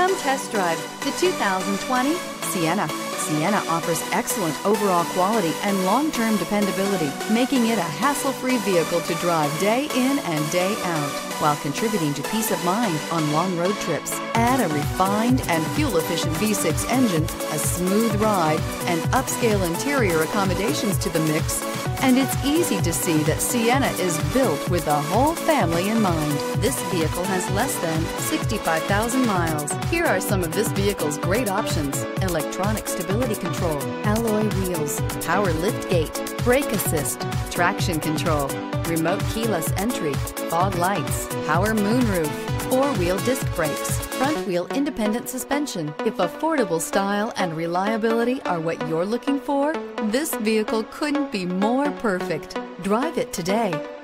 Come test drive the 2020 Sienna. Sienna offers excellent overall quality and long-term dependability, making it a hassle-free vehicle to drive day in and day out, while contributing to peace of mind on long road trips. Add a refined and fuel-efficient V6 engine, a smooth ride, and upscale interior accommodations to the mix, and it's easy to see that Sienna is built with the whole family in mind. This vehicle has less than 65,000 miles. Here are some of this vehicle's great options. Electronic stability control, alloy wheels, power lift gate, brake assist, traction control, remote keyless entry, fog lights, power moonroof, four-wheel disc brakes, front-wheel independent suspension. If affordable style and reliability are what you're looking for, this vehicle couldn't be more perfect. Drive it today.